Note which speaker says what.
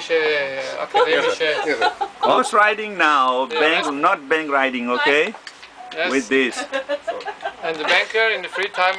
Speaker 1: psychologische akademische.
Speaker 2: Horse riding now, bank, not bank riding, okay?
Speaker 1: Yes.
Speaker 2: With this.
Speaker 1: And the banker in the free time